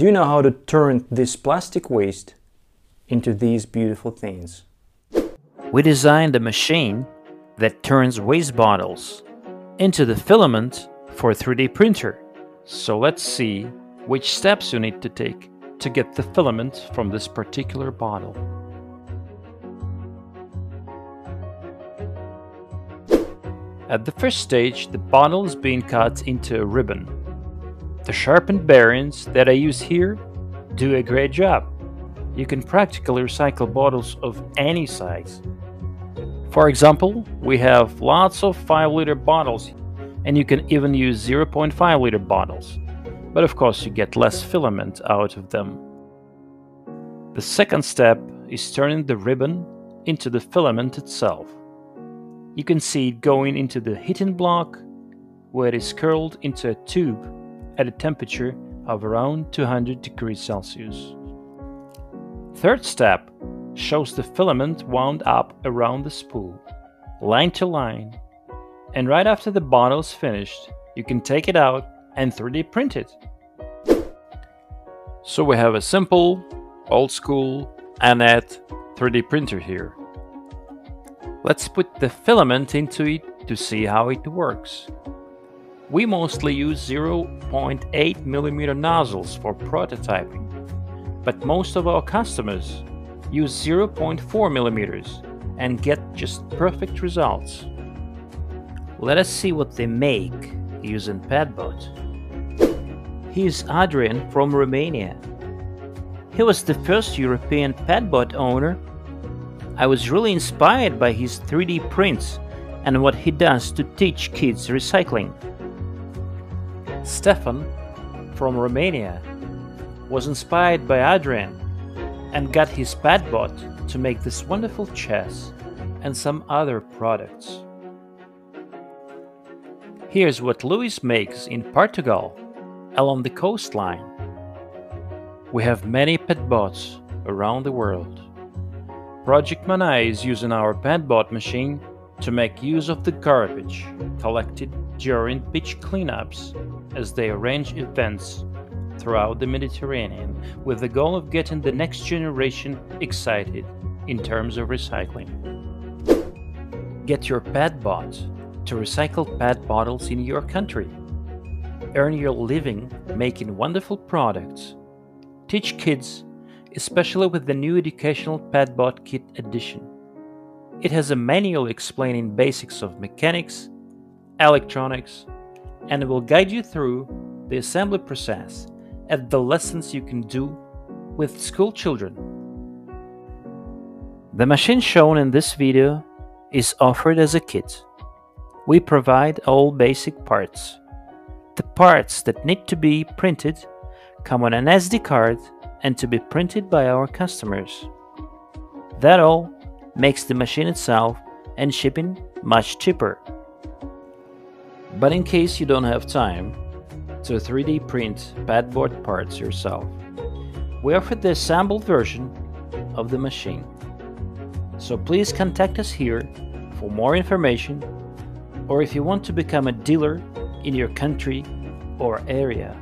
Do you know how to turn this plastic waste into these beautiful things? We designed a machine that turns waste bottles into the filament for a 3D printer. So let's see which steps you need to take to get the filament from this particular bottle. At the first stage, the bottle is being cut into a ribbon. The sharpened bearings that I use here do a great job. You can practically recycle bottles of any size. For example, we have lots of 5 liter bottles and you can even use 0.5 liter bottles, but of course you get less filament out of them. The second step is turning the ribbon into the filament itself. You can see it going into the heating block, where it is curled into a tube at a temperature of around 200 degrees Celsius. Third step shows the filament wound up around the spool, line to line, and right after the bottle is finished, you can take it out and 3D print it. So we have a simple, old school, Anet 3D printer here. Let's put the filament into it to see how it works. We mostly use 0.8 millimeter nozzles for prototyping, but most of our customers use 0.4 millimeters and get just perfect results. Let us see what they make using PETBOT. Here's Adrian from Romania. He was the first European PETBOT owner I was really inspired by his 3D prints and what he does to teach kids recycling. Stefan, from Romania, was inspired by Adrian and got his PETBOT to make this wonderful chess and some other products. Here's what Luis makes in Portugal, along the coastline. We have many PETBOTs around the world. Project Manai is using our PETBOT machine to make use of the garbage collected during beach cleanups as they arrange events throughout the Mediterranean with the goal of getting the next generation excited in terms of recycling. Get your PETBOT to recycle PET bottles in your country. Earn your living making wonderful products. Teach kids especially with the new educational PETBOT Kit edition. It has a manual explaining basics of mechanics, electronics, and will guide you through the assembly process and the lessons you can do with school children. The machine shown in this video is offered as a kit. We provide all basic parts. The parts that need to be printed come on an SD card and to be printed by our customers. That all makes the machine itself and shipping much cheaper. But in case you don't have time to 3D print PETBOT parts yourself, we offer the assembled version of the machine. So please contact us here for more information or if you want to become a dealer in your country or area.